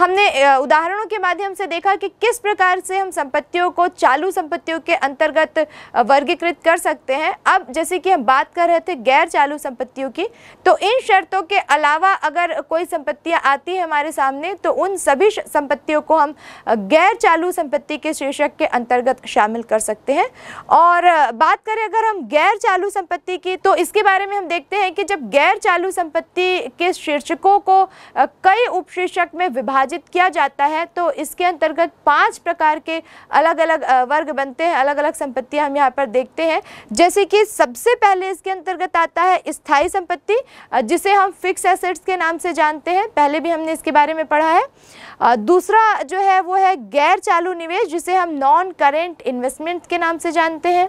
हमने उदाहरणों के माध्यम से देखा कि किस प्रकार से हम संपत्तियों को, चालू संपत्तियों के अंतर्गत वर्गीकृत कर सकते हैं। अब जैसे कि हम बात कर रहे थे गैर चालू संपत्तियों की तो इन शर्तों के अलावा अगर कोई संपत्तियाँ आती है हमारे सामने तो उन सभी संपत्तियों को हम गैर चालू संपत्ति के शीर्षक के अंतर्गत शामिल कर सकते हैं। और बात करें अगर हम गैर चालू संपत्ति की तो इसके बारे में हम देखते हैं कि जब गैर चालू संपत्ति के शीर्षकों को कई उपशीर्षक में विभाजित किया जाता है तो इसके अंतर्गत पाँच प्रकार के अलग अलग वर्ग बनते हैं अलग अलग संपत्तियाँ हम यहाँ पर देखते हैं। जैसे कि सबसे पहले इसके अंतर्गत आता है स्थायी संपत्ति जिसे हम फिक्स एसेट्स के नाम से जानते हैं, पहले भी हमने इसके बारे में पढ़ा है। दूसरा जो है वो है गैर चालू निवेश, जिसे हम नॉन करेंट इन्वेस्टमेंट के नाम से जानते हैं।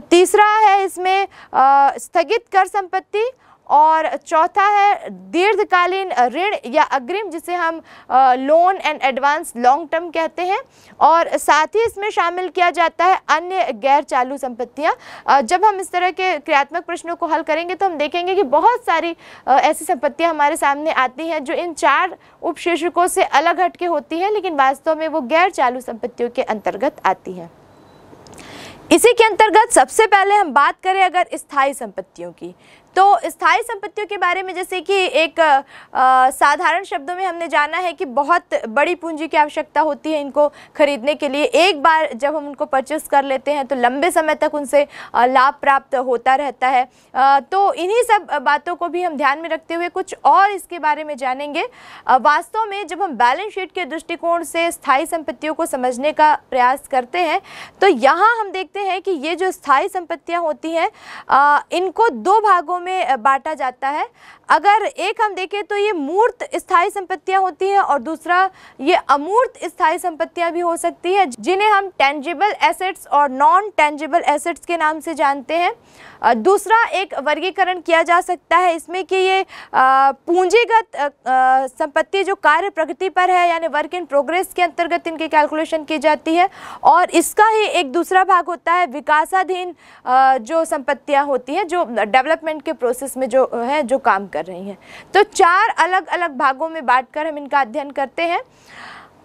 तीसरा है इसमें स्थगित कर संपत्ति और चौथा है दीर्घकालीन ऋण या अग्रिम, जिसे हम loan and advance long term कहते हैं। और साथ ही इसमें शामिल किया जाता है अन्य गैर चालू संपत्तियाँ। जब हम इस तरह के क्रियात्मक प्रश्नों को हल करेंगे तो हम देखेंगे कि बहुत सारी ऐसी संपत्तियाँ हमारे सामने आती हैं, जो इन चार उपशीर्षकों से अलग हटके होती हैं, लेकिन वास्तव में वो गैर चालू संपत्तियों के अंतर्गत आती हैं। इसी के अंतर्गत सबसे पहले हम बात करें अगर स्थायी संपत्तियों की। तो स्थायी संपत्तियों के बारे में जैसे कि एक साधारण शब्दों में हमने जाना है कि बहुत बड़ी पूंजी की आवश्यकता होती है इनको खरीदने के लिए। एक बार जब हम उनको परचेस कर लेते हैं तो लंबे समय तक उनसे लाभ प्राप्त होता रहता है। आ, तो इन्हीं सब बातों को भी हम ध्यान में रखते हुए कुछ और इसके बारे में जानेंगे। वास्तव में जब हम बैलेंस शीट के दृष्टिकोण से स्थायी संपत्तियों को समझने का प्रयास करते हैं तो यहाँ हम देखते हैं कि ये जो स्थायी संपत्तियाँ होती हैं इनको दो भागों में बांटा जाता है। अगर एक हम देखें तो ये मूर्त स्थायी संपत्तियाँ होती हैं और दूसरा ये अमूर्त स्थायी संपत्तियाँ भी हो सकती है, जिन्हें हम टेंजिबल एसेट्स और नॉन टेंजिबल एसेट्स के नाम से जानते हैं। दूसरा एक वर्गीकरण किया जा सकता है इसमें कि ये पूंजीगत संपत्ति जो कार्य प्रगति पर है, यानी वर्क इन प्रोग्रेस के अंतर्गत इनकी कैलकुलेशन की जाती है, और इसका ही एक दूसरा भाग होता है विकासाधीन जो संपत्तियाँ होती हैं, जो डेवलपमेंट के प्रोसेस में जो, है, जो काम कर रही हैं। तो चार अलग अलग भागों में बांटकर हम इनका अध्ययन करते हैं।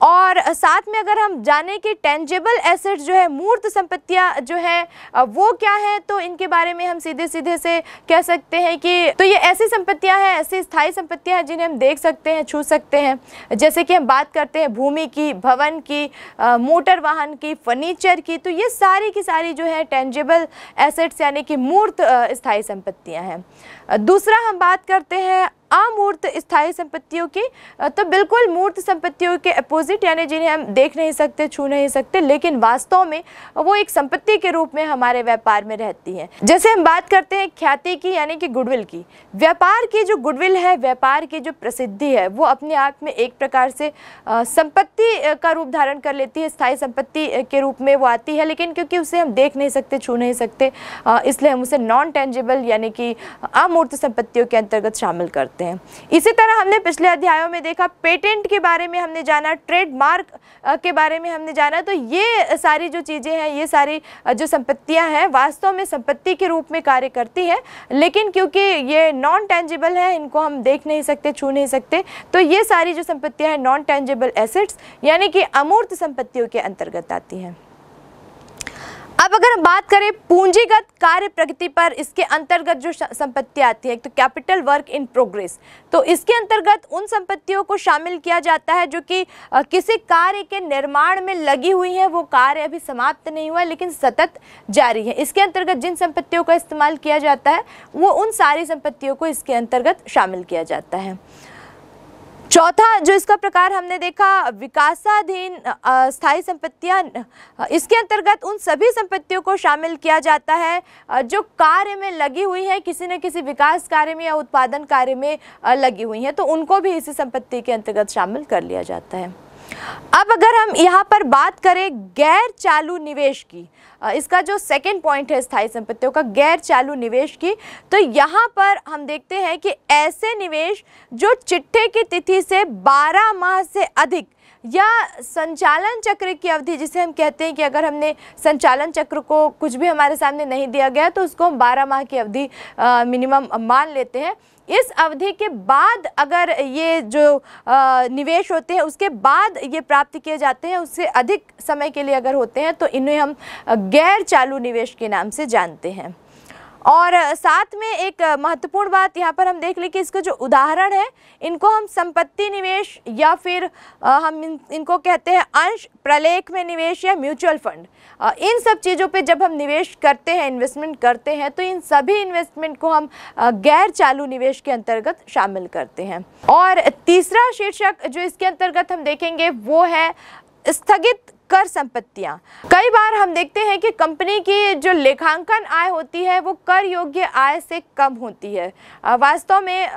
और साथ में अगर हम जाने कि टेंजेबल एसेट्स जो है, मूर्त संपत्तियाँ जो है वो क्या है तो इनके बारे में हम सीधे सीधे से कह सकते हैं कि तो ये ऐसी संपत्तियाँ हैं, ऐसी स्थायी संपत्तियाँ हैं जिन्हें हम देख सकते हैं, छू सकते हैं। जैसे कि हम बात करते हैं भूमि की, भवन की मोटर वाहन की फर्नीचर की तो ये सारी की सारी जो है टेंजेबल एसेट्स यानी कि मूर्त स्थायी संपत्तियाँ हैं। दूसरा हम बात करते हैं अमूर्त स्थायी संपत्तियों की तो बिल्कुल मूर्त संपत्तियों के अपोजिट यानी जिन्हें हम देख नहीं सकते, छू नहीं सकते, लेकिन वास्तव में वो एक संपत्ति के रूप में हमारे व्यापार में रहती हैं। जैसे हम बात करते हैं ख्याति की, यानी कि गुडविल की। व्यापार की जो गुडविल है, व्यापार की जो प्रसिद्धि है, वो अपने आप में एक प्रकार से संपत्ति का रूप धारण कर लेती है, स्थायी संपत्ति के रूप में वो आती है, लेकिन क्योंकि उसे हम देख नहीं सकते, छू नहीं सकते इसलिए हम उसे नॉन टेंजिबल यानी कि अमूर्त संपत्तियों के अंतर्गत शामिल करते सकते हैं। इसी तरह हमने पिछले अध्यायों में देखा, पेटेंट के बारे में हमने जाना, ट्रेडमार्क के बारे में हमने जाना तो ये सारी जो चीज़ें हैं, ये सारी जो संपत्तियाँ हैं, वास्तव में संपत्ति के रूप में कार्य करती हैं, लेकिन क्योंकि ये नॉन टेंजिबल है, इनको हम देख नहीं सकते, छू नहीं सकते तो ये सारी जो संपत्तियाँ हैं नॉन टेंजिबल एसेट्स यानी कि अमूर्त संपत्तियों के अंतर्गत आती हैं। अब अगर हम बात करें पूंजीगत कार्य प्रगति पर, इसके अंतर्गत जो संपत्ति आती है तो कैपिटल वर्क इन प्रोग्रेस तो इसके अंतर्गत उन संपत्तियों को शामिल किया जाता है जो कि किसी कार्य के निर्माण में लगी हुई है, वो कार्य अभी समाप्त नहीं हुआ लेकिन सतत जारी है। इसके अंतर्गत जिन संपत्तियों का इस्तेमाल किया जाता है, वो उन सारी संपत्तियों को इसके अंतर्गत शामिल किया जाता है। चौथा जो इसका प्रकार हमने देखा, विकासाधीन स्थायी संपत्तियाँ, इसके अंतर्गत उन सभी संपत्तियों को शामिल किया जाता है जो कार्य में लगी हुई है, किसी न किसी विकास कार्य में या उत्पादन कार्य में लगी हुई हैं तो उनको भी इसी संपत्ति के अंतर्गत शामिल कर लिया जाता है। अब अगर हम यहाँ पर बात करें गैर चालू निवेश की इसका जो सेकंड पॉइंट है स्थायी संपत्तियों का, गैर चालू निवेश की तो यहाँ पर हम देखते हैं कि ऐसे निवेश जो चिट्ठे की तिथि से 12 माह से अधिक या संचालन चक्र की अवधि जिसे हम कहते हैं कि अगर हमने संचालन चक्र को कुछ भी हमारे सामने नहीं दिया गया तो उसको हम बारह माह की अवधि मिनिमम मान लेते हैं। इस अवधि के बाद अगर ये जो आ, निवेश होते हैं उसके बाद ये प्राप्त किए जाते हैं उससे अधिक समय के लिए अगर होते हैं तो इन्हें हम गैर चालू निवेश के नाम से जानते हैं। और साथ में एक महत्वपूर्ण बात यहाँ पर हम देख लें कि इसका जो उदाहरण है, इनको हम संपत्ति निवेश या फिर हम इनको कहते हैं अंश, प्रलेख में निवेश या म्यूचुअल फंड। इन सब चीज़ों पे जब हम निवेश करते हैं, इन्वेस्टमेंट करते हैं तो इन सभी इन्वेस्टमेंट को हम गैर चालू निवेश के अंतर्गत शामिल करते हैं। और तीसरा शीर्षक जो इसके अंतर्गत हम देखेंगे, वो है स्थगित कर संपत्तियाँ। कई बार हम देखते हैं कि कंपनी की जो लेखांकन आय होती है, वो कर योग्य आय से कम होती है। वास्तव में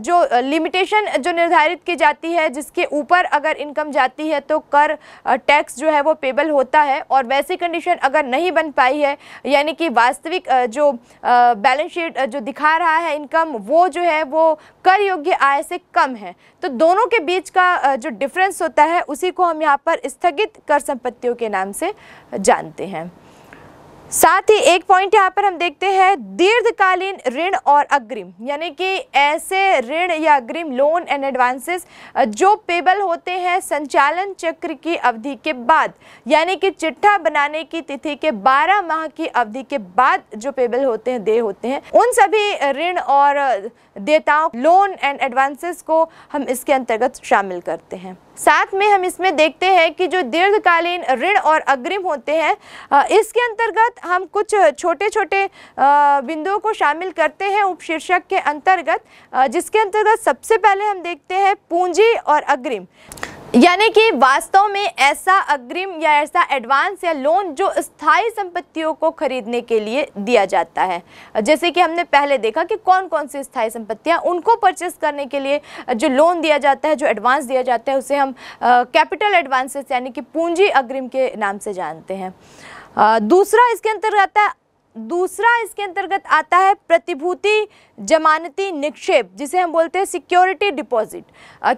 जो लिमिटेशन जो निर्धारित की जाती है, जिसके ऊपर अगर इनकम जाती है तो कर टैक्स जो है वो पेबल होता है और वैसी कंडीशन अगर नहीं बन पाई है, यानी कि वास्तविक जो बैलेंस शीट जो दिखा रहा है इनकम वो जो है वो कर योग्य आय से कम है। तो दोनों के बीच का जो डिफरेंस होता है, उसी को हम यहाँ पर स्थगित कर संपत्तियों के नाम से जानते हैं। साथ ही एक पॉइंट यहाँ पर हम देखते हैं, दीर्घकालीन ऋण और अग्रिम, यानी कि ऐसे ऋण या अग्रिम लोन एंड एडवांसेस जो पेबल होते हैं संचालन चक्र की अवधि के बाद, यानी कि चिट्ठा बनाने की तिथि के 12 माह की अवधि के बाद जो पेबल होते हैं दे होते हैं। उन सभी ऋण और देताओं लोन एंड एडवांसेस को हम इसके अंतर्गत शामिल करते हैं। साथ में हम इसमें देखते हैं कि जो दीर्घकालीन ऋण और अग्रिम होते हैं इसके अंतर्गत हम कुछ छोटे छोटे बिंदुओं को शामिल करते हैं उपशीर्षक के अंतर्गत जिसके अंतर्गत सबसे पहले हम देखते हैं पूंजी और अग्रिम। यानी कि वास्तव में ऐसा अग्रिम या ऐसा एडवांस या लोन जो स्थायी संपत्तियों को खरीदने के लिए दिया जाता है। जैसे कि हमने पहले देखा कि कौन कौन सी स्थायी संपत्तियाँ उनको परचेस करने के लिए जो लोन दिया जाता है, जो एडवांस दिया जाता है, उसे हम कैपिटल एडवांसेस यानी कि पूंजी अग्रिम के नाम से जानते हैं। दूसरा इसके अंतर्गत आता है दूसरा इसके अंतर्गत आता है प्रतिभूति जमानती निक्षेप, जिसे हम बोलते हैं सिक्योरिटी डिपॉजिट।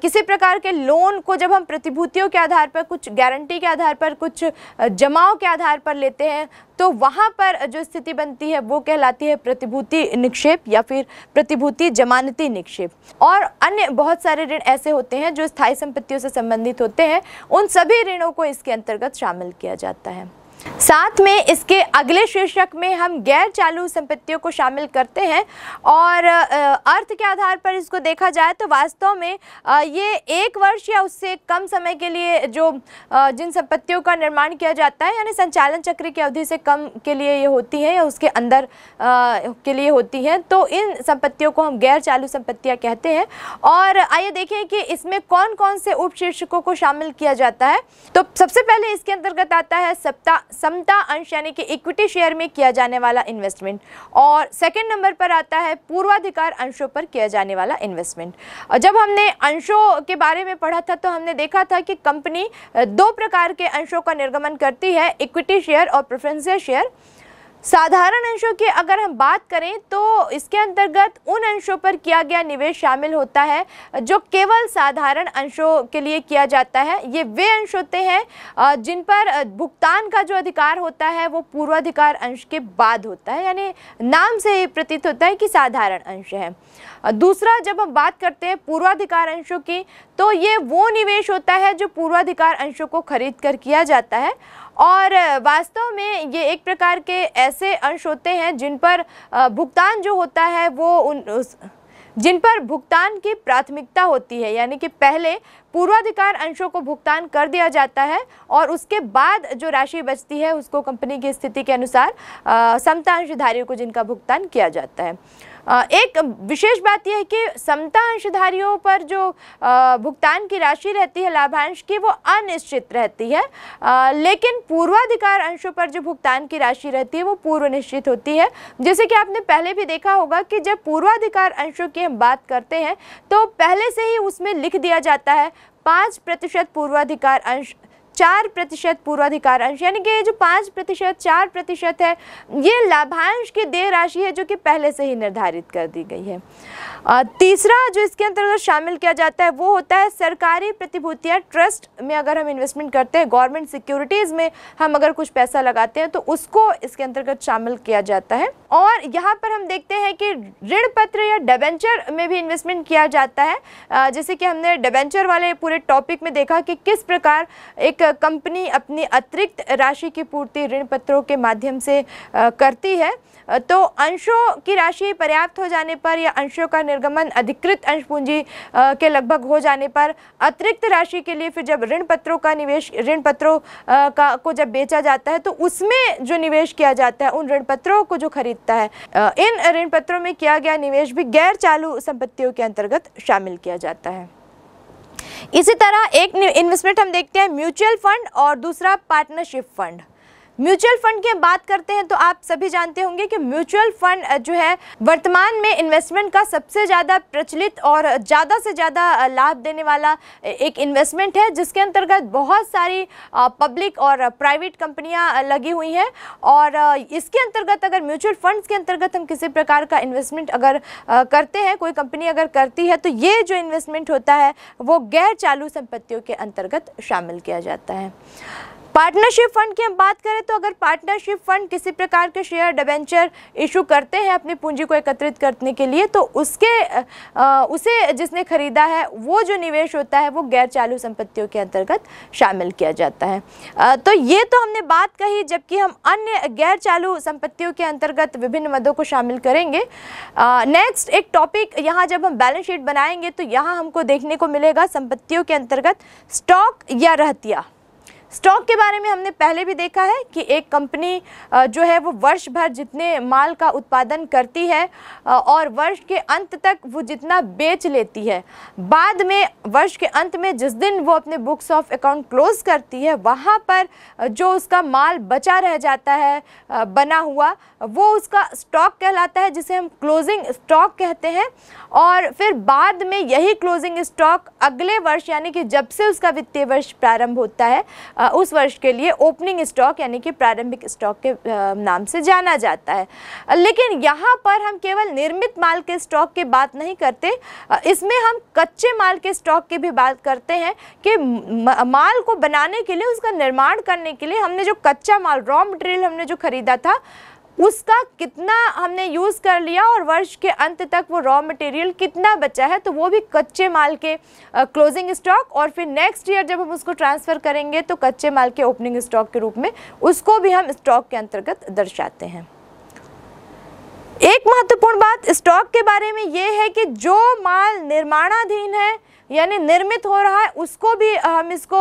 किसी प्रकार के लोन को जब हम प्रतिभूतियों के आधार पर, कुछ गारंटी के आधार पर, कुछ जमाओं के आधार पर लेते हैं तो वहाँ पर जो स्थिति बनती है, वो कहलाती है प्रतिभूति निक्षेप या फिर प्रतिभूति जमानती निक्षेप। और अन्य बहुत सारे ऋण ऐसे होते हैं जो स्थायी संपत्तियों से संबंधित होते हैं, उन सभी ऋणों को इसके अंतर्गत शामिल किया जाता है। साथ में इसके अगले शीर्षक में हम गैर चालू संपत्तियों को शामिल करते हैं और अर्थ के आधार पर इसको देखा जाए तो वास्तव में ये एक वर्ष या उससे कम समय के लिए जो जिन संपत्तियों का निर्माण किया जाता है, यानी संचालन चक्र की अवधि से कम के लिए ये होती है या उसके अंदर के लिए होती हैं तो इन संपत्तियों को हम गैर चालू संपत्तियाँ कहते हैं। और आइए देखें कि इसमें कौन कौन से उप शीर्षकों को शामिल किया जाता है। तो सबसे पहले इसके अंतर्गत आता है सप्ताह समता अंश, यानी कि इक्विटी शेयर में किया जाने वाला इन्वेस्टमेंट और सेकंड नंबर पर आता है, पूर्वाधिकार अंशों पर किया जाने वाला इन्वेस्टमेंट जब हमने अंशों के बारे में पढ़ा था तो हमने देखा था कि कंपनी दो प्रकार के अंशों का निर्गमन करती है इक्विटी शेयर और प्रेफरेंशियल शेयर साधारण अंशों की अगर हम बात करें तो इसके अंतर्गत उन अंशों पर किया गया निवेश शामिल होता है जो केवल साधारण अंशों के लिए किया जाता है। ये वे अंश होते हैं जिन पर भुगतान का जो अधिकार होता है वो पूर्वाधिकार अंश के बाद होता है। यानी नाम से ही प्रतीत होता है कि साधारण अंश है। दूसरा जब हम बात करते हैं पूर्वाधिकार अंशों की तो ये वो निवेश होता है जो पूर्वाधिकार अंशों को खरीद कर किया जाता है और वास्तव में ये एक प्रकार के ऐसे अंश होते हैं जिन पर भुगतान जो होता है वो उन, उस, जिन पर भुगतान की प्राथमिकता होती है। यानी कि पहले पूर्वाधिकार अंशों को भुगतान कर दिया जाता है और उसके बाद जो राशि बचती है उसको कंपनी की स्थिति के अनुसार समता अंशधारियों को जिनका भुगतान किया जाता है। एक विशेष बात यह है कि समता अंशधारियों पर जो भुगतान की राशि रहती है, लाभांश की, वो अनिश्चित रहती है। लेकिन पूर्वाधिकार अंशों पर जो भुगतान की राशि रहती है, वो पूर्व निश्चित होती है। जैसे कि आपने पहले भी देखा होगा कि जब पूर्वाधिकार अंशों की हम बात करते हैं तो पहले से ही उसमें लिख दिया जाता है, पाँच प्रतिशत पूर्वाधिकार अंश चार प्रतिशत पूर्वाधिकार अंश यानी कि ये जो पाँच प्रतिशत, चार प्रतिशत है, ये लाभांश की देय राशि है जो कि पहले से ही निर्धारित कर दी गई है। तीसरा जो इसके अंतर्गत शामिल किया जाता है, वो होता है सरकारी प्रतिभूतियाँ, ट्रस्ट में अगर हम इन्वेस्टमेंट करते हैं गवर्नमेंट सिक्योरिटीज़ में हम अगर कुछ पैसा लगाते हैं तो उसको इसके अंतर्गत शामिल किया जाता है। और यहाँ पर हम देखते हैं कि ऋण पत्र या डेबेंचर में भी इन्वेस्टमेंट किया जाता है। जैसे कि हमने डेबेंचर वाले पूरे टॉपिक में देखा कि किस प्रकार एक कंपनी अपनी अतिरिक्त राशि की पूर्ति ऋण पत्रों के माध्यम से करती है। तो अंशों की राशि पर्याप्त हो जाने पर या अंशों का निर्गमन अधिकृत अंश पूंजी के लगभग हो जाने पर अतिरिक्त राशि के लिए फिर जब ऋण पत्रों का निवेश, ऋण पत्रों का, को जब बेचा जाता है तो उसमें जो निवेश किया जाता है, उन ऋण पत्रों को जो खरीदता है इन ऋण पत्रों में किया गया निवेश भी गैर चालू संपत्तियों के अंतर्गत शामिल किया जाता है। इसी तरह एक इन्वेस्टमेंट हम देखते हैं म्यूचुअल फंड और दूसरा पार्टनरशिप फंड म्यूचुअल फंड की बात करते हैं तो आप सभी जानते होंगे कि म्यूचुअल फंड जो है, वर्तमान में इन्वेस्टमेंट का सबसे ज़्यादा प्रचलित और ज़्यादा से ज़्यादा लाभ देने वाला एक इन्वेस्टमेंट है, जिसके अंतर्गत बहुत सारी पब्लिक और प्राइवेट कंपनियाँ लगी हुई हैं। और इसके अंतर्गत अगर म्यूचुअल फंड्स के अंतर्गत हम किसी प्रकार का इन्वेस्टमेंट अगर करते हैं, कोई कंपनी अगर करती है तो ये जो इन्वेस्टमेंट होता है, वो गैर चालू संपत्तियों के अंतर्गत शामिल किया जाता है। पार्टनरशिप फंड की हम बात करें तो अगर पार्टनरशिप फंड किसी प्रकार के शेयर डिबेंचर इशू करते हैं अपनी पूंजी को एकत्रित करने के लिए तो उसके आ, उसे जिसने खरीदा है वो जो निवेश होता है वो गैर चालू संपत्तियों के अंतर्गत शामिल किया जाता है। आ, तो ये तो हमने बात कही जबकि हम अन्य गैर चालू संपत्तियों के अंतर्गत विभिन्न मदों को शामिल करेंगे। नेक्स्ट एक टॉपिक यहाँ जब हम बैलेंस शीट बनाएँगे तो यहाँ हमको देखने को मिलेगा संपत्तियों के अंतर्गत स्टॉक या रहतिया। स्टॉक के बारे में हमने पहले भी देखा है कि एक कंपनी जो है वो वर्ष भर जितने माल का उत्पादन करती है और वर्ष के अंत तक वो जितना बेच लेती है। बाद में, वर्ष के अंत में जिस दिन वो अपने बुक्स ऑफ़ अकाउंट क्लोज करती है, वहाँ पर जो उसका माल बचा रह जाता है बना हुआ, वो उसका स्टॉक कहलाता है, जिसे हम क्लोजिंग स्टॉक कहते हैं। और फिर बाद में यही क्लोजिंग स्टॉक अगले वर्ष, यानी कि जब से उसका वित्तीय वर्ष प्रारंभ होता है उस वर्ष के लिए ओपनिंग स्टॉक यानी कि प्रारंभिक स्टॉक के नाम से जाना जाता है। लेकिन यहाँ पर हम केवल निर्मित माल के स्टॉक की बात नहीं करते। इसमें हम कच्चे माल के स्टॉक की भी बात करते हैं कि माल को बनाने के लिए, उसका निर्माण करने के लिए हमने जो कच्चा माल रॉ मटेरियल हमने जो खरीदा था उसका कितना हमने यूज़ कर लिया और वर्ष के अंत तक वो रॉ मटेरियल कितना बचा है तो वो भी कच्चे माल के क्लोजिंग स्टॉक और फिर नेक्स्ट ईयर जब हम उसको ट्रांसफ़र करेंगे तो कच्चे माल के ओपनिंग स्टॉक के रूप में उसको भी हम स्टॉक के अंतर्गत दर्शाते हैं। एक महत्वपूर्ण बात स्टॉक के बारे में ये है कि जो माल निर्माणाधीन है यानी निर्मित हो रहा है उसको भी हम इसको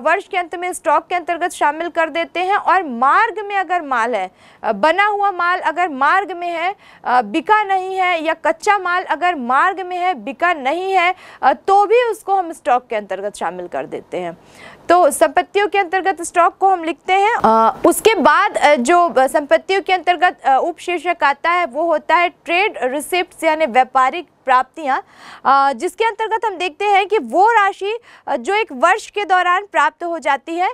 वर्ष के अंत में स्टॉक के अंतर्गत शामिल कर देते हैं। और मार्ग में अगर माल है बना हुआ माल अगर मार्ग में है बिका नहीं है या कच्चा माल अगर मार्ग में है बिका नहीं है तो भी उसको हम स्टॉक के अंतर्गत शामिल कर देते हैं। तो संपत्तियों के अंतर्गत स्टॉक को हम लिखते हैं। आ, उसके बाद जो संपत्तियों के अंतर्गत उपशीर्षक आता है वो होता है ट्रेड रिसिप्ट यानी व्यापारिक प्राप्तियाँ। जिसके अंतर्गत हम देखते हैं कि वो राशि जो एक वर्ष के दौरान प्राप्त हो जाती है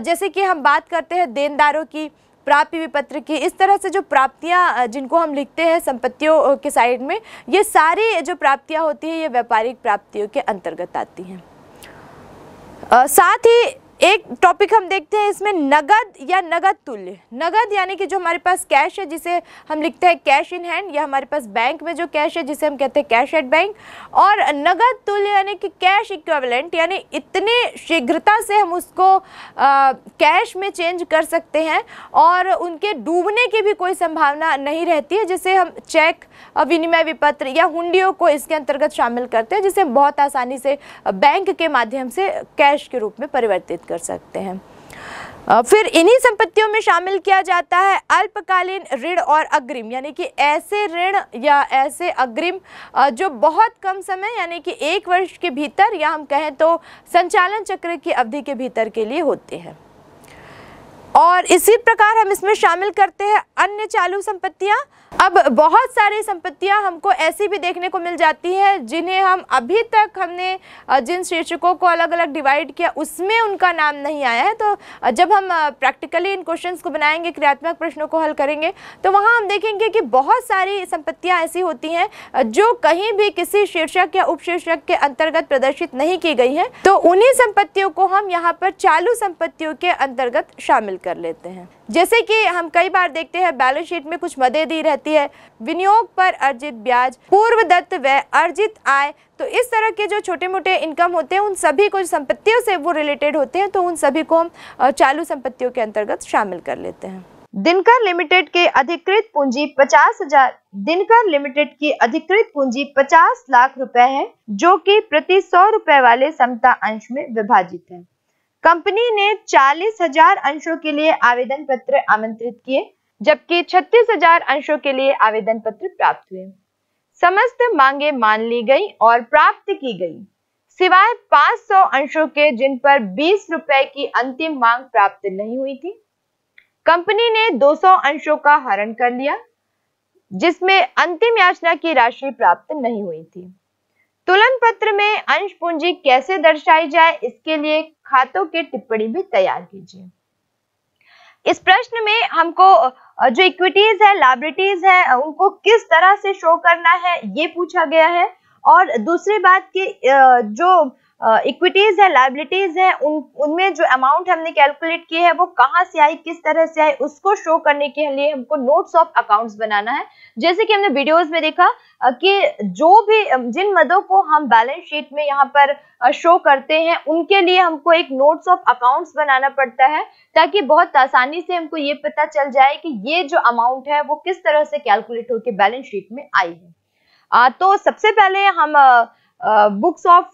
जैसे कि हम बात करते हैं देनदारों की, प्राप्ति विपत्र की, इस तरह से जो प्राप्तियाँ जिनको हम लिखते हैं संपत्तियों के साइड में, ये सारी जो प्राप्तियाँ होती हैं, ये व्यापारिक प्राप्तियों के अंतर्गत आती हैं। साथ ही एक टॉपिक हम देखते हैं इसमें नगद या नगद तुल्य। नगद यानी कि जो हमारे पास कैश है जिसे हम लिखते हैं कैश इन हैंड या हमारे पास बैंक में जो कैश है जिसे हम कहते हैं कैश एट बैंक और नगद तुल्य यानी कि कैश इक्विवेलेंट यानी इतने शीघ्रता से हम उसको आ, कैश में चेंज कर सकते हैं और उनके डूबने की भी कोई संभावना नहीं रहती है जिसे हम चेक विनिमय विपत्र या हुंडियों को इसके अंतर्गत शामिल करते हैं जिसे बहुत आसानी से बैंक के माध्यम से कैश के रूप में परिवर्तित कर सकते हैं। फिर इन्हीं संपत्तियों में शामिल किया जाता है अल्पकालीन ऋण और अग्रिम, यानी कि ऐसे ऋण या ऐसे अग्रिम जो बहुत कम समय, यानी कि एक वर्ष के भीतर या हम कहें तो संचालन चक्र की अवधि के भीतर के लिए होते हैं। और इसी प्रकार हम इसमें शामिल करते हैं अन्य चालू संपत्तियाँ अब बहुत सारी संपत्तियाँ हमको ऐसी भी देखने को मिल जाती हैं, जिन्हें हम अभी तक हमने जिन शीर्षकों को अलग अलग डिवाइड किया, उसमें उनका नाम नहीं आया है। तो जब हम प्रैक्टिकली इन क्वेश्चंस को बनाएँगे, क्रियात्मक प्रश्नों को हल करेंगे तो वहाँ हम देखेंगे कि बहुत सारी संपत्तियाँ ऐसी होती हैं जो कहीं भी किसी शीर्षक या उपशीर्षक के अंतर्गत प्रदर्शित नहीं की गई हैं। तो उन्हीं संपत्तियों को हम यहाँ पर चालू संपत्तियों के अंतर्गत शामिल कर लेते हैं। जैसे कि हम कई बार देखते हैं, बैलेंस शीट में कुछ मदे दी रहती है। विनियोग पर अर्जित ब्याज, पूर्व दत्त व अर्जित आय तो इस तरह के जो छोटे मोटे इनकम होते हैं, उन सभी को संपत्तियों से वो रिलेटेड होते हैं तो उन सभी को हम चालू संपत्तियों के अंतर्गत शामिल कर लेते हैं। दिनकर लिमिटेड के अधिकृत पूंजी पचास हज़ार, दिनकर लिमिटेड की अधिकृत पूंजी पचास लाख रुपए है, जो कि प्रति सौ रुपए वाले समता अंश में विभाजित है। कंपनी ने चालीस हज़ार अंशों के लिए आवेदन पत्र आमंत्रित किए जबकि छत्तीस हज़ार अंशों के लिए आवेदन पत्र प्राप्त हुए। समस्त मांगे मान ली गई और प्राप्त की गई। सिवाय 500 अंशों के जिन पर बीस रुपए की अंतिम मांग प्राप्त नहीं हुई थी, कंपनी ने 200 अंशों का हरण कर लिया, जिसमें अंतिम याचना की राशि प्राप्त नहीं हुई थी। तुलन पत्र में अंश पूंजी कैसे दर्शाई जाए, इसके लिए खातों की टिप्पणी भी तैयार कीजिए। इस प्रश्न में हमको जो इक्विटीज है लाइब्रिटीज है उनको किस तरह से शो करना है, ये पूछा गया है। और दूसरी बात की जो इक्विटीज है लाइबिलिटीज है उन उनमें जो अमाउंट हमने कैलकुलेट किए है वो कहाँ से आई किस तरह से आई उसको शो करने के लिए हमको नोट्स ऑफ़ अकाउंट्स बनाना है। जैसे कि हमने वीडियोस में देखा कि जो भी जिन मदों को हम बैलेंस शीट में यहाँ पर शो करते हैं उनके लिए हमको एक नोट्स ऑफ़ अकाउंट्स बनाना पड़ता है ताकि बहुत आसानी से हमको ये पता चल जाए कि ये जो अमाउंट है वो किस तरह से कैलकुलेट होकर बैलेंस शीट में आई है। आ, तो सबसे पहले हम बुक्स ऑफ़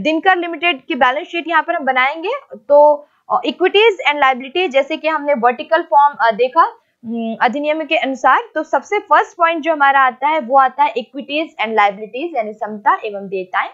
दिनकर लिमिटेड की बैलेंस शीट यहाँ पर हम बनाएँगे। तो इक्विटीज एंड लाइबिलिटीज जैसे कि हमने वर्टिकल फॉर्म देखा अधिनियम के अनुसार। तो सबसे फ़र्स्ट पॉइंट जो हमारा आता है, वो आता है इक्विटीज एंड लाइबिलिटीज यानी समता एवं देयताएँ।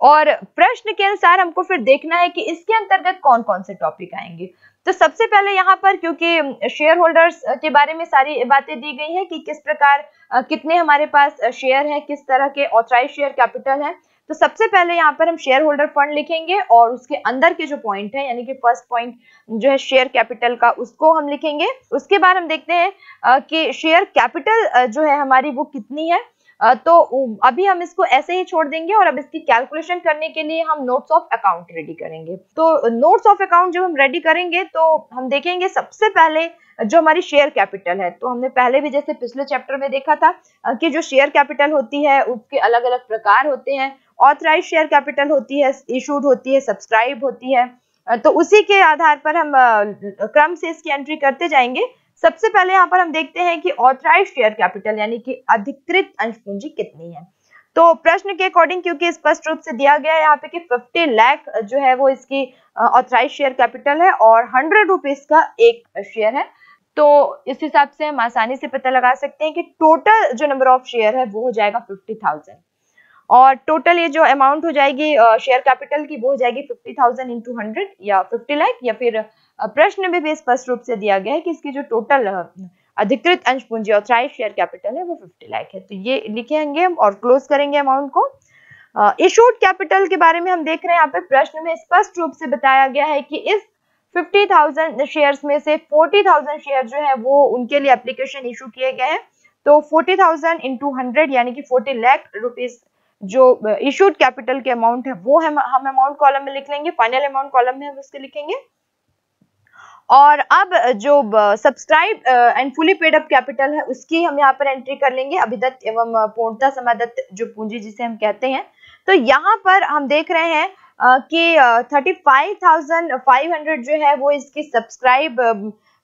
और प्रश्न के अनुसार हमको फिर देखना है कि इसके अंतर्गत कौन कौन से टॉपिक आएँगे। तो सबसे पहले यहाँ पर, क्योंकि शेयर होल्डर्स के बारे में सारी बातें दी गई है कि किस प्रकार कितने हमारे पास शेयर है, किस तरह के ऑथराइज शेयर कैपिटल है। तो सबसे पहले यहाँ पर हम शेयर होल्डर फंड लिखेंगे और उसके अंदर के जो पॉइंट है, यानी कि फ़र्स्ट पॉइंट जो है शेयर कैपिटल का, उसको हम लिखेंगे। उसके बाद हम देखते हैं कि शेयर कैपिटल जो है हमारी वो कितनी है। तो अभी हम इसको ऐसे ही छोड़ देंगे और अब इसकी कैलकुलेशन करने के लिए हम नोट्स ऑफ़ अकाउंट रेडी करेंगे। तो नोट्स ऑफ़ अकाउंट जब हम रेडी करेंगे तो हम देखेंगे सबसे पहले जो हमारी शेयर कैपिटल है तो हमने पहले भी जैसे पिछले चैप्टर में देखा था कि जो शेयर कैपिटल होती है, उसके अलग अलग प्रकार होते हैं। ऑथराइज शेयर कैपिटल होती है इशूड होती है सब्सक्राइब होती है। तो उसी के आधार पर हम क्रम से इसकी एंट्री करते जाएँगे। सबसे पहले यहाँ पर हम देखते हैं कि ऑथराइज शेयर कैपिटल यानी कि अधिकृत अंश पूंजी कितनी है। तो प्रश्न के अकॉर्डिंग क्योंकि स्पष्ट रूप से दिया गया है यहाँ पे कि 50 लाख जो है वो इसकी ऑथराइज शेयर कैपिटल है और हंड्रेड रुपीज़ का एक शेयर है। तो इस हिसाब से हम आसानी से पता लगा सकते हैं कि टोटल जो नंबर ऑफ़ शेयर है वो हो जाएगा फिफ्टी थाउज़ेंड और टोटल ये जो अमाउंट हो जाएगी शेयर कैपिटल की वो हो जाएगी फिफ्टी थाउज़ेंड इंटू या फिफ्टी लाख या फिर प्रश्न में भी स्पष्ट रूप से दिया गया है कि इसकी जो टोटल अधिकृत अंश पूंजी ऑथराइज शेयर कैपिटल है वो 50 लाख है। तो ये लिखेंगे और क्लोज करेंगे अमाउंट को। इशूड कैपिटल के बारे में हम देख रहे हैं। यहाँ पे प्रश्न में स्पष्ट रूप से बताया गया है कि इस 50,000 शेयर्स में से 40,000 शेयर जो है वो उनके लिए एप्लीकेशन इशू किए गए हैं। तो 40,000 इंटू हंड्रेड यानी कि 40 लाख रुपीज़ जो इशूड कैपिटल के अमाउंट है वो हम हम अमाउंट कॉलम में लिख लेंगे। फाइनल अमाउंट कॉलम में हम उसके लिखेंगे। और अब जो subscribe and fully paid up capital है, उसकी हम यहाँ पर एंट्री कर लेंगे, अभिदत्त एवं पूर्णता समादत्त, जो पूंजी जिसे हम कहते हैं। तो यहाँ पर हम देख रहे हैं कि thirty five thousand five hundred जो है, वो इसकी subscribe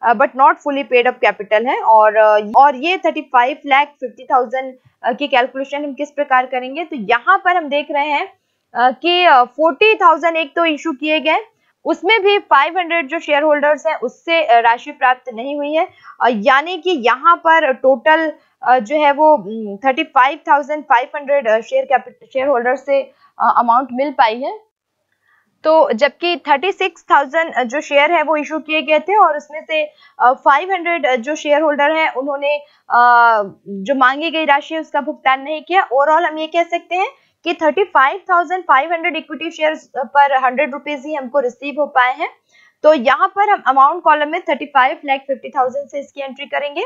but not fully paid up capital है। और और ये thirty five lakh fifty thousand की कैलकुलेशन हम किस प्रकार करेंगे? तो यहाँ पर हम देख रहे हैं कि फोर्टी थाउज़ेंड एक तो इशू किए गए उसमें भी 500 जो शेयर होल्डर्स हैं उससे राशि प्राप्त नहीं हुई है। यानी कि यहाँ पर टोटल जो है वो 35,500 शेयर कैपिटल शेयर होल्डर से अमाउंट मिल पाई है। तो जबकि 36,000 जो शेयर है वो इशू किए गए थे और उसमें से 500 जो शेयर होल्डर हैं उन्होंने जो मांगी गई राशि है उसका भुगतान नहीं किया। ओवरऑल हम ये कह सकते हैं कि 35,500 इक्विटी शेयर्स पर हंड्रेड रुपीज़ ही हमको रिसीव हो पाए हैं। तो यहाँ पर हम अमाउंट कॉलम में 35 लाख फिफ्टी थाउज़ेंड से इसकी एंट्री करेंगे।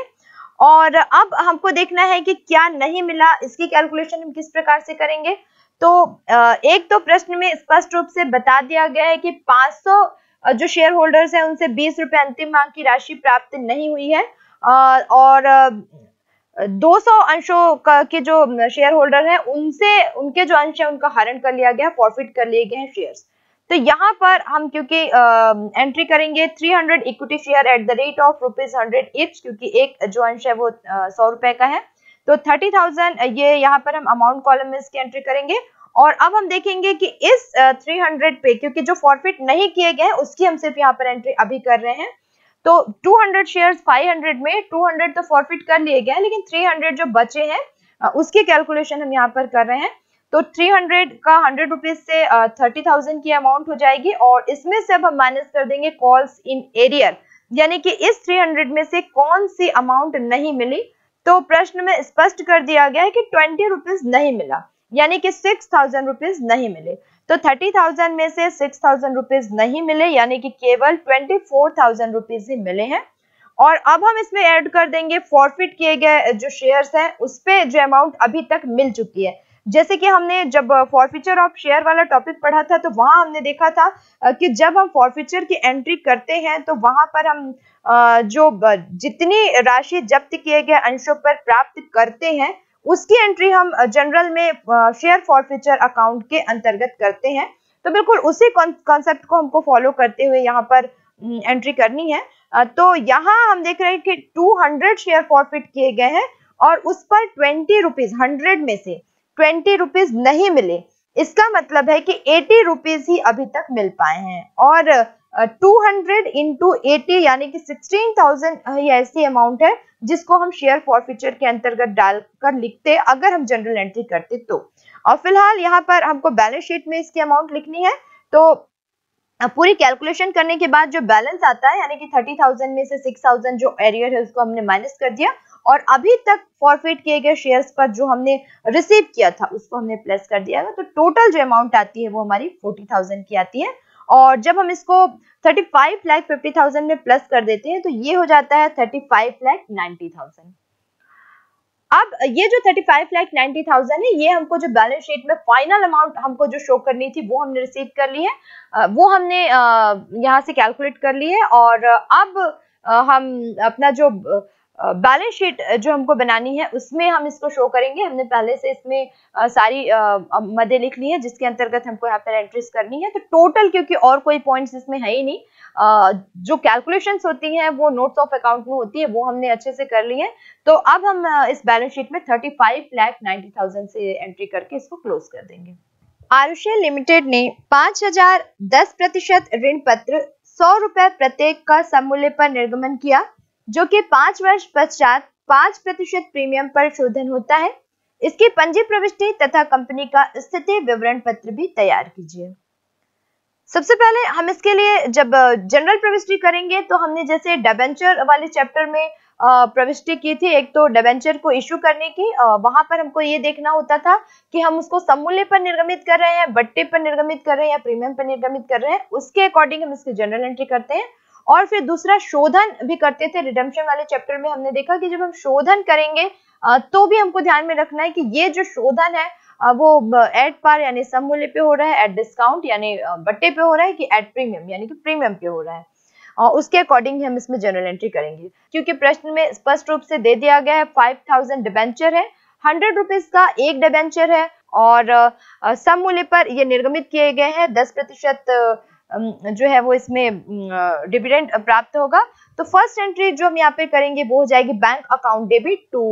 और अब हमको देखना है कि क्या नहीं मिला इसकी कैलकुलेशन हम किस प्रकार से करेंगे। तो एक तो प्रश्न में स्पष्ट रूप से बता दिया गया है कि 500 जो शेयर होल्डर्स हैं उनसे बीस रुपए अंतिम मांग की राशि प्राप्त नहीं हुई है। और 200 अंशों का के जो शेयर होल्डर हैं, उनसे, उनके जो अंश है, उनका हरण कर लिया गया फॉरफिट कर लिए गए हैं शेयर्स तो यहाँ पर हम क्योंकि एंट्री करेंगे 300 equity share at the rate of rupees hundred each क्योंकि एक जो अंश है वो सौ रुपए का है. तो थर्टी थाउज़ेंड ये यहाँ पर हम अमाउंट कॉलम में इसकी एंट्री करेंगे. और अब हम देखेंगे कि इस थ्री हंड्रेड पे, क्योंकि जो फॉरफिट नहीं किए गए, उसकी हम सिर्फ़ यहाँ पर एंट्री अभी कर रहे हैं. तो 200 शेयर्स 500 में 200 तो फॉरफिट कर लिए गए, लेकिन 300 जो बचे हैं उसकी कैलकुलेशन हम यहाँ पर कर रहे हैं। तो 300 का हंड्रेड रुपीज़ से थर्टी थाउज़ेंड की अमाउंट हो जाएगी और इसमें से अब हम माइनस कर देंगे कॉल्स इन एरियर यानी कि इस 300 में से कौन सी अमाउंट नहीं मिली? तो प्रश्न में स्पष्ट कर दिया गया है कि ट्वेंटी रुपीज़ नहीं मिला, यानी कि सिक्स थाउज़ेंड रुपीज़ नहीं मिले। तो थर्टी थाउज़ेंड में से सिक्स थाउज़ेंड रुपीज़ नहीं मिले, यानी कि केवल ट्वेंटी फोर थाउज़ेंड रुपीज़ ही मिले हैं। और अब हम इसमें ऐड कर देंगे फॉरफिट किए गए जो शेयर्स हैं, उस पर जो अमाउंट अभी तक मिल चुकी है। जैसे कि हमने जब फॉरफीचर ऑफ़ शेयर वाला टॉपिक पढ़ा था तो वहाँ हमने देखा था कि जब हम फॉरफीचर की एंट्री करते हैं तो वहाँ पर हम जो जितनी राशि जब्त किए गए अंशों पर प्राप्त करते हैं उसकी एंट्री हम जनरल में शेयर फॉरफीचर अकाउंट के अंतर्गत करते हैं। तो बिल्कुल उसी कॉन्सेप्ट को हमको फॉलो करते हुए यहाँ पर एंट्री करनी है। तो यहाँ हम देख रहे हैं कि 200 शेयर फॉरफिट किए गए हैं और उस पर ट्वेंटी रुपीज़ हंड्रेड में से ट्वेंटी रुपीज़ नहीं मिले। इसका मतलब है कि एटी रुपीज़ ही अभी तक मिल पाए हैं। और टू हंड्रेड इंटू एटी यानी कि सिक्सटीन थाउज़ेंड ऐसी अमाउंट है, जिसको हम शेयर फॉरफीचर के अंतर्गत डालकर लिखते, अगर हम जनरल एंट्री करते तो। और फ़िलहाल यहाँ पर हमको बैलेंस शीट में इसकी अमाउंट लिखनी है तो पूरी कैलकुलेशन करने के बाद जो बैलेंस आता है, यानी कि थर्टी थाउज़ेंड में से सिक्स थाउज़ेंड जो एरियर है, उसको हमने माइनस कर दिया। और अभी तक फॉरफिट किए गए शेयर्स पर जो हमने रिसीव किया था, उसको हमने प्लस कर दिया तो टोटल जो अमाउंट आती है, वो हमारी फोर्टी थाउज़ेंड की आती है। और जब हम इसको thirty five lakh fifty thousand में प्लस कर देते हैं तो ये हो जाता है thirty five lakh ninety thousand अब ये जो thirty five lakh ninety thousand है, ये हमको जो बैलेंस शीट में फाइनल अमाउंट हमको जो शो करनी थी, वो हमने रिसीव कर ली है। वो हमने यहाँ से कैलकुलेट कर ली है और अब हम अपना जो बैलेंस शीट जो हमको बनानी है, उसमें हम इसको शो करेंगे। हमने पहले से इसमें सारी मदे लिख ली है, जिसके अंतर्गत हमको यहाँ पर एंट्रीज करनी है। तो टोटल क्योंकि और कोई पॉइंट्स इसमें है ही नहीं जो कैलकुलेशंस होती हैं, वो नोट्स ऑफ़ अकाउंट में होती है, वो हमने अच्छे से कर ली है। तो अब हम इस बैलेंस शीट में thirty five lakh ninety thousand से एंट्री करके इसको क्लोज कर देंगे। आरुषे लिमिटेड ने पाँच हज़ार दस प्रतिशत ऋण पत्र सौ रुपए प्रत्येक का समूल्य पर निर्गमन किया। जो कि पाँच वर्ष पश्चात पाँच प्रतिशत प्रीमियम पर शोधन होता है। इसकी पंजी प्रविष्टि तथा कंपनी का स्थिति विवरण पत्र भी तैयार कीजिए। सबसे पहले हम इसके लिए जब जनरल प्रविष्टि करेंगे तो हमने जैसे डेबेंचर वाले चैप्टर में प्रविष्टि की थी, एक तो डेबेंचर को इशू करने की वहाँ पर हमको ये देखना होता था कि हम उसको समूल्य पर निर्गमित कर रहे हैं, बट्टे पर निर्गमित कर रहे हैं या प्रीमियम पर निर्गमित कर रहे हैं, उसके अकॉर्डिंग हम इसकी जनरल एंट्री करते हैं। और फिर दूसरा, शोधन भी करते थे रिडम्पशन वाले चैप्टर में। हमने देखा कि जब हम शोधन करेंगे तो भी हमको ध्यान में रखना है कि ये जो शोधन है वो एड पार यानी सम मूल्य पे हो रहा है एट डिस्काउंट यानी बट्टे पे हो रहा है कि एट प्रीमियम यानी कि प्रीमियम पे हो रहा है। और उसके अकॉर्डिंग हम इसमें जनरल एंट्री करेंगे। क्योंकि प्रश्न में स्पष्ट रूप से दे दिया गया है फाइव थाउज़ेंड डिबेंचर है हंड्रेड रुपीज़ का एक डिबेंचर है और सम मूल्य पर ये निर्गमित किए गए हैं, दस प्रतिशत जो है वो इसमें डिविडेंड प्राप्त होगा। तो फ़र्स्ट एंट्री जो हम यहाँ पे करेंगे वो हो जाएगी bank account debit to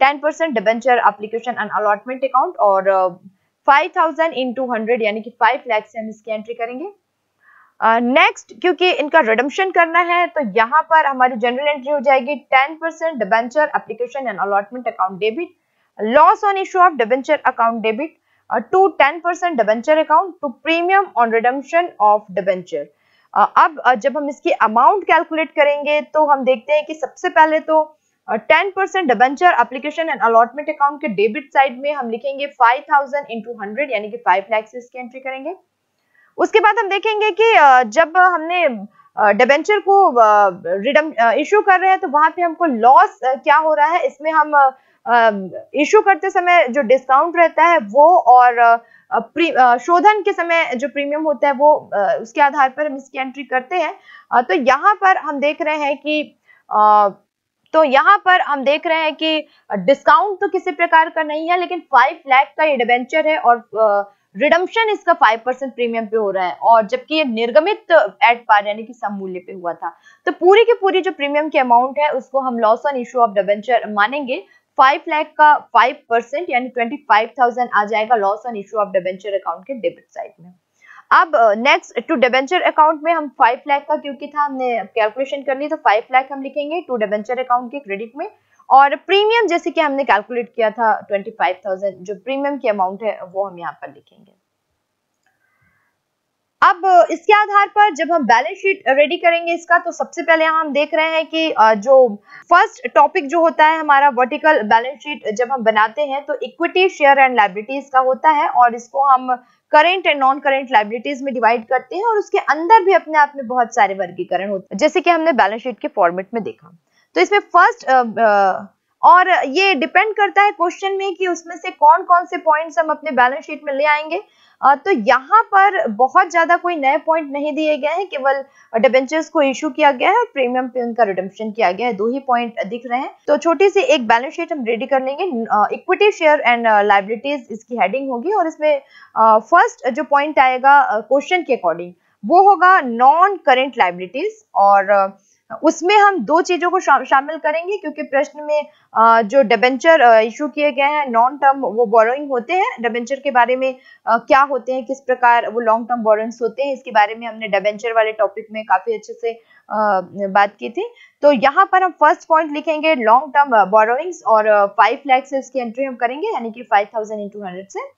ten percent debenture application and allotment account और five thousand into hundred यानी कि फाइव लैक्स से हम इसकी एंट्री करेंगे। नेक्स्ट uh, क्योंकि इनका रिडम्शन करना है तो यहाँ पर हमारी जनरल एंट्री हो जाएगी ten percent debenture application and allotment account debit loss on issue of debenture account debit to ten percent debenture account to premium on redemption of debenture अब जब हम इसकी अमाउंट कैलकुलेट करेंगे तो हम देखते हैं कि सबसे पहले तो ten percent debenture application and allotment account के डेबिट साइड में हम लिखेंगे फाइव थाउज़ेंड इंटू हंड्रेड यानी कि फाइव लैक्स की एंट्री करेंगे। उसके बाद हम देखेंगे कि जब हमने डिबेंचर को रिडम इशू कर रहे हैं तो वहाँ पे हमको लॉस क्या हो रहा है? इसमें हम इशू करते समय जो डिस्काउंट रहता है, वो और शोधन के समय जो प्रीमियम होता है, वो उसके आधार पर हम इसकी एंट्री करते हैं। तो यहाँ पर हम देख रहे हैं कि तो यहाँ पर हम देख रहे हैं कि डिस्काउंट तो किसी प्रकार का नहीं है, लेकिन फाइव लाख का ये है और रिडम्शन इसका फाइव परसेंट प्रीमियम पे हो रहा है। और जबकि ये निर्गमित एट पार यानी कि सम मूल्य पे हुआ था। तो पूरी की पूरी जो प्रीमियम की अमाउंट है, उसको हम loss on issue of debenture मानेंगे। फाइव लाख का फाइव परसेंट यानी ट्वेंटी फाइव थाउज़ेंड आ जाएगा loss on issue of debenture account के डेबिट साइड में। अब नेक्स्ट टू डिबेंचर अकाउंट में हम फाइव लैख का क्योंकि था हमने कैलकुलेशन कर ली तो फाइव लाख हम लिखेंगे टू डिबेंचर अकाउंट के क्रेडिट में। और प्रीमियम जैसे कि हमने कैलकुलेट किया था 25,000 जो प्रीमियम की अमाउंट है वो हम यहाँ पर लिखेंगे। अब इसके आधार पर जब हम बैलेंस शीट रेडी करेंगे इसका तो सबसे पहले हम देख रहे हैं कि जो फ़र्स्ट टॉपिक जो होता है हमारा वर्टिकल बैलेंस शीट जब हम बनाते हैं तो इक्विटी शेयर एंड लाइबिलिटीज का होता है और इसको हम current and non current liabilities में डिवाइड करते हैं और उसके अंदर भी अपने आप में बहुत सारे वर्गीकरण होते हैं। जैसे कि हमने बैलेंस शीट के फॉर्मेट में देखा। तो इसमें फ़र्स्ट और ये डिपेंड करता है क्वेश्चन में कि उसमें से कौन कौन से पॉइंट्स हम अपने बैलेंस शीट में ले आएँगे। तो यहाँ पर बहुत ज़्यादा कोई नए पॉइंट नहीं दिए गए हैं, केवल डिबेंचर्स को इशू किया गया है प्रीमियम पे उनका रिडम्पशन किया गया है। दो ही पॉइंट दिख रहे हैं। तो छोटी सी एक बैलेंस शीट हम रेडी कर लेंगे। इक्विटी शेयर एंड लाइबिलिटीज इसकी हेडिंग होगी और इसमें फ़र्स्ट जो पॉइंट आएगा क्वेश्चन के अकॉर्डिंग वो होगा नॉन करेंट लाइबिलिटीज और उसमें हम दो चीज़ों को शा, शामिल करेंगे क्योंकि प्रश्न में जो डिबेंचर इशू किए गए हैं नॉन टर्म वो बोरोइंग होते हैं डिबेंचर के बारे में क्या होते हैं किस प्रकार वो लॉन्ग टर्म बोरोइंग्स होते हैं इसके बारे में हमने डिबेंचर वाले टॉपिक में काफ़ी अच्छे से बात की थी। तो यहाँ पर हम फ़र्स्ट पॉइंट लिखेंगे लॉन्ग टर्म बोरोइंग्स और फाइव लैक्स से उसकी एंट्री हम करेंगे यानी कि फाइव थाउज़ेंड इंटू हंड्रेड से।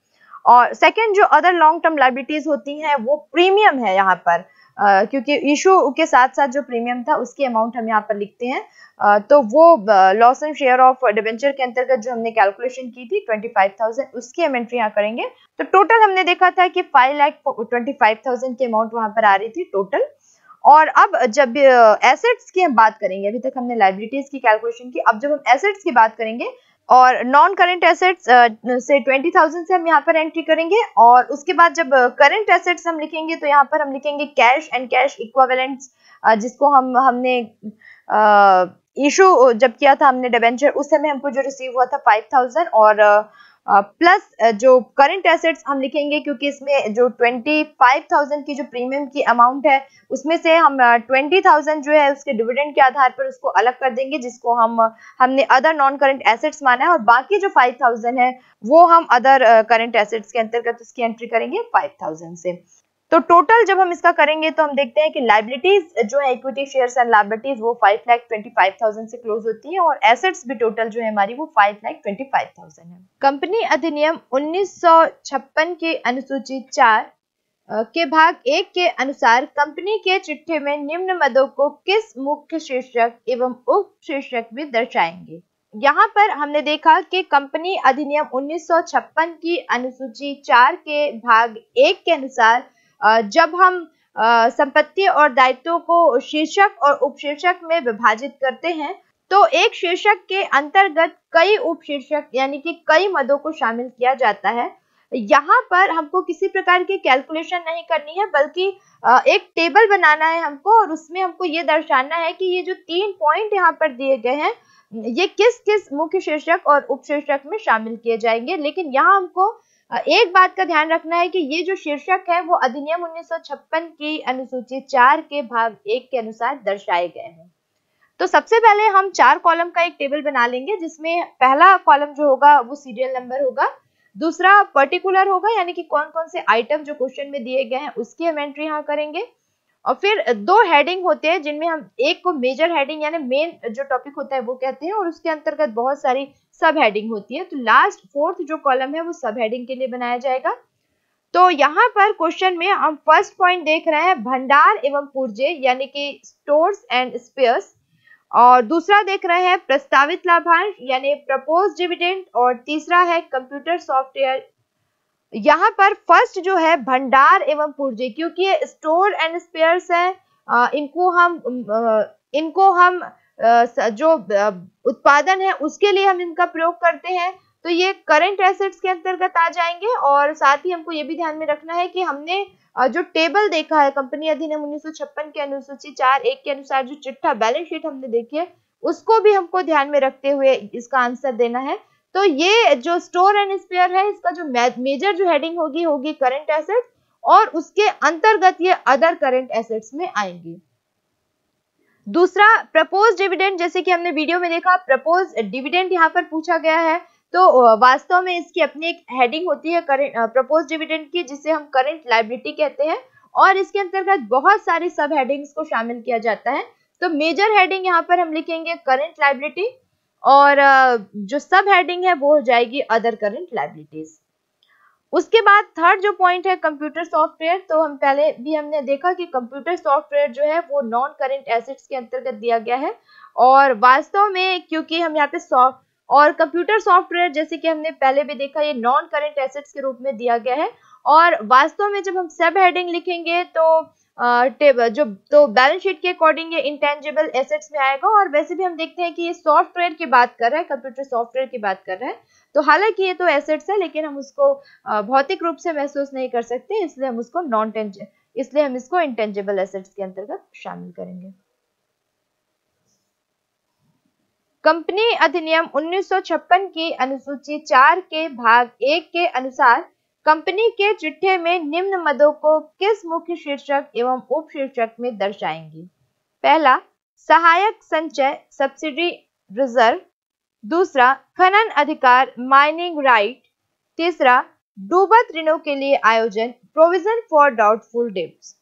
और सेकेंड जो अदर लॉन्ग टर्म लाइबिलिटीज होती हैं वो प्रीमियम है यहाँ पर। क्योंकि इशू के साथ साथ जो प्रीमियम था उसकी अमाउंट हम यहाँ पर लिखते हैं। तो वो loss and share of debenture के अंतर्गत जो हमने कैलकुलेशन की थी 25,000 उसकी हम एंट्री यहाँ करेंगे। तो टोटल हमने देखा था कि five lakh twenty five thousand की अमाउंट वहाँ पर आ रही थी टोटल और अब जब एसेट्स की हम बात करेंगे अभी तक हमने लाइबिलिटीज की कैलकुलेशन की अब जब हम एसेट्स की बात करेंगे और नॉन करेंट एसेट्स से ट्वेंटी थाउज़ेंड से हम यहाँ पर एंट्री करेंगे और उसके बाद जब करेंट एसेट्स हम लिखेंगे तो यहाँ पर हम लिखेंगे कैश एंड कैश इक्वावेलेंट्स जिसको हम, हमने इशू जब किया था हमने डिबेंचर उस समय हमको जो रिसीव हुआ था फाइव थाउज़ेंड और प्लस जो करंट एसेट्स हम लिखेंगे, क्योंकि इसमें जो ट्वेंटी फाइव थाउज़ेंड की जो प्रीमियम की अमाउंट है, उसमें से हम ट्वेंटी थाउज़ेंड जो है, उसके डिविडेंड के आधार पर उसको अलग कर देंगे, जिसको हम हमने अदर नॉन करंट एसेट्स माना है, और बाकी जो फाइव थाउज़ेंड है, वो हम अदर करंट एसेट्स के अंतर्गत उसकी एंट्री करेंगे फाइव थाउज़ेंड से। तो टोटल जब हम इसका करेंगे तो हम देखते हैं कि लाइबिलिटीज जो है इक्विटी शेयर्स एंड लाइबिलिटीज वो five lakh twenty five thousand से क्लोज होती है और एसेट्स भी टोटल जो है हमारी, वो five lakh twenty five thousand है। कंपनी अधिनियम उन्नीस सौ छप्पन के अनुसूची चार के भाग एक के अनुसार कंपनी के चिट्ठे में निम्न मदों को किस मुख्य शीर्षक एवं उप शीर्षक भी दर्शाएँगे? यहाँ पर हमने देखा कि कंपनी अधिनियम उन्नीस सौ छप्पन की अनुसूची चार के भाग एक के अनुसार जब हम संपत्ति और दायित्वों को शीर्षक और उपशीर्षक में विभाजित करते हैं तो एक शीर्षक के अंतर्गत कई उपशीर्षक, यानी कि कई मदों को शामिल किया जाता है। यहाँ पर हमको किसी प्रकार की कैलकुलेशन नहीं करनी है, बल्कि एक टेबल बनाना है हमको और उसमें हमको ये दर्शाना है कि ये जो तीन पॉइंट यहाँ पर दिए गए हैं, ये किस किस मुख्य शीर्षक और उपशीर्षक में शामिल किए जाएँगे। लेकिन यहाँ हमको एक बात का ध्यान रखना है कि ये जो शीर्षक है, वो अधिनियम 1956 की अनुसूची चार के भाग एक के अनुसार दर्शाए गए हैं। तो सबसे पहले हम चार कॉलम का एक टेबल बना लेंगे, जिसमें पहला कॉलम जो होगा, वो सीरियल नंबर होगा। दूसरा पर्टिकुलर होगा, यानी कि कौन कौन से आइटम जो क्वेश्चन में दिए गए हैं, उसकी हम एंट्री यहाँ करेंगे। और फिर दो हेडिंग होते हैं, जिनमें हम एक को मेजर हेडिंग, यानी मेन जो टॉपिक होता है, वो कहते हैं, और उसके अंतर्गत बहुत सारी सब हेडिंग होती है तो लास्ट फोर्थ जो कॉलम है, वो सब हेडिंग के लिए बनाया जाएगा। तो यहाँ पर क्वेश्चन में हम फ़र्स्ट पॉइंट देख रहे हैं, भंडार एवं पुर्जे, यानी कि स्टोर्स एंड स्पेयर्स और दूसरा देख रहे हैं, प्रस्तावित लाभांश, यानी प्रपोज डिविडेंड और तीसरा है कंप्यूटर सॉफ्टवेयर यहाँ पर फ़र्स्ट जो है, भंडार एवं पुर्जे, क्योंकि ये स्टोर एंड स्पेयर्स है इनको हम इनको हम जो उत्पादन है, उसके लिए हम इनका प्रयोग करते हैं। तो ये करंट एसेट्स के अंतर्गत आ जाएँगे और साथ ही हमको ये भी ध्यान में रखना है कि हमने जो टेबल देखा है कंपनी अधिनियम उन्नीस सौ छप्पन के अनुसूची चार एक के अनुसार जो चिट्ठा बैलेंस शीट हमने देखी है, उसको भी हमको ध्यान में रखते हुए इसका आंसर देना है। तो ये जो स्टोर एंड स्पेयर है, इसका जो मेजर जो हेडिंग होगी होगी करंट एसेट्स और उसके अंतर्गत ये अदर करंट एसेट्स में आएँगी। दूसरा प्रपोज डिविडेंड जैसे कि हमने वीडियो में देखा प्रपोज डिविडेंड यहाँ पर पूछा गया है। तो वास्तव में इसकी अपनी एक हेडिंग होती है करेंट प्रपोज डिविडेंड की, जिसे हम करंट लाइबिलिटी कहते हैं। और इसके अंतर्गत बहुत सारी सब हेडिंग्स को शामिल किया जाता है। तो मेजर हेडिंग यहाँ पर हम लिखेंगे करंट लाइबिलिटी और जो सब हेडिंग है, वो हो जाएगी अदर करंट लाइबिलिटीज उसके बाद थर्ड जो पॉइंट है कंप्यूटर सॉफ्टवेयर तो हम पहले भी हमने देखा कि कंप्यूटर सॉफ्टवेयर जो है वो नॉन करेंट एसेट्स के अंतर्गत दिया गया है। और वास्तव में क्योंकि हम यहाँ पे सॉफ्ट और कंप्यूटर सॉफ्टवेयर जैसे कि हमने पहले भी देखा, ये नॉन करेंट एसेट्स के रूप में दिया गया है। और वास्तव में जब हम सब हेडिंग लिखेंगे तो टेबल जो तो बैलेंस शीट के अकॉर्डिंग ये इंटेंजिबल एसेट्स में आएगा और वैसे भी हम देखते हैं कि ये सॉफ्टवेयर की बात कर रहा है कंप्यूटर सॉफ्टवेयर की बात कर रहा है। तो हालाँकि ये तो एसेट्स है, लेकिन हम उसको भौतिक रूप से महसूस नहीं कर सकते, इसलिए हम उसको नॉन इसलिए हम इसको इंटेंजिबल एसेट्स के अंतर्गत शामिल करेंगे। कंपनी अधिनियम 1956 की अनुसूची चार के भाग एक के अनुसार कंपनी के चिट्ठे में निम्न मदों को किस मुख्य शीर्षक एवं उप शीर्षक में दर्शाएँगे? पहला, सहायक संचय सब्सिडी रिज़र्व दूसरा, खनन अधिकार माइनिंग राइट तीसरा, डूबत ऋणों के लिए आयोजन प्रोविज़न फॉर डाउटफुल डेब्ट्स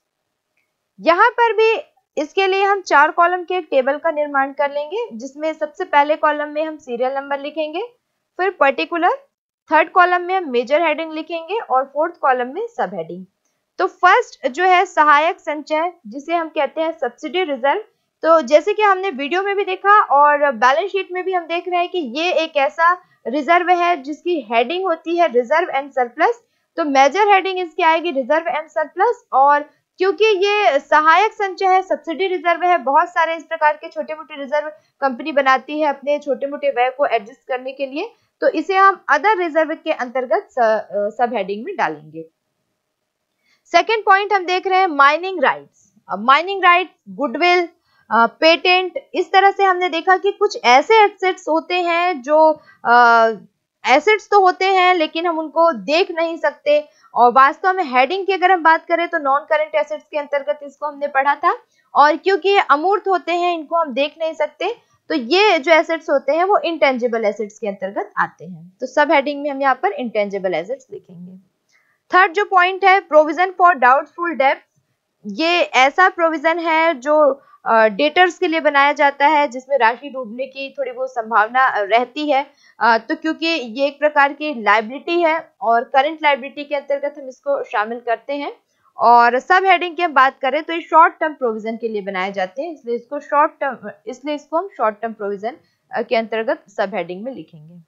यहाँ पर भी इसके लिए हम चार कॉलम के एक टेबल का निर्माण कर लेंगे, जिसमें सबसे पहले कॉलम में हम सीरियल नंबर लिखेंगे, फिर पर्टिकुलर थर्ड कॉलम में हम मेजर हेडिंग लिखेंगे और फोर्थ कॉलम में सब हेडिंग। तो फ़र्स्ट जो है सहायक संचय, जिसे हम कहते हैं सब्सिडी रिज़र्व। तो जैसे कि हमने वीडियो में भी देखा और बैलेंस शीट में भी हम देख रहे हैं कि ये एक ऐसा रिज़र्व है जिसकी हेडिंग होती है रिज़र्व एंड सरप्लस। तो मेजर हेडिंग इसकी आएगी रिज़र्व एंड सरप्लस और क्योंकि ये सहायक संचय है, सब्सिडी रिज़र्व है, बहुत सारे इस प्रकार के छोटे मोटे रिज़र्व कंपनी बनाती है अपने छोटे मोटे व्यय को एडजस्ट करने के लिए। तो इसे हम अदर रिज़र्व के अंतर्गत सब हेडिंग में डालेंगे। सेकेंड पॉइंट हम देख रहे हैं mining rights mining right goodwill patent इस तरह से हमने देखा कि कुछ ऐसे एसेट्स होते हैं जो एसेट्स तो होते हैं, लेकिन हम उनको देख नहीं सकते। और वास्तव में हेडिंग की अगर हम बात करें तो नॉन करेंट एसेट्स के अंतर्गत इसको हमने पढ़ा था। और क्योंकि ये अमूर्त होते हैं, इनको हम देख नहीं सकते तो ये जो एसेट्स होते हैं, वो इंटेंजिबल एसेट्स के अंतर्गत आते हैं। तो सब हेडिंग में हम यहाँ पर इंटेंजिबल एसेट्स लिखेंगे। थर्ड जो पॉइंट है प्रोविज़न फॉर डाउटफुल डेप्थ ये ऐसा प्रोविज़न है जो डेटर्स के लिए बनाया जाता है, जिसमें राशि डूबने की थोड़ी बहुत संभावना रहती है। तो क्योंकि ये एक प्रकार की लाइबिलिटी है और करंट लाइबिलिटी के अंतर्गत हम इसको शामिल करते हैं। और सब हेडिंग की हम बात करें तो ये शॉर्ट टर्म प्रोविज़न के लिए बनाए जाते हैं, इसलिए इसको शॉर्ट टर्म इसलिए इसको हम शॉर्ट टर्म प्रोविज़न के अंतर्गत सब हेडिंग में लिखेंगे।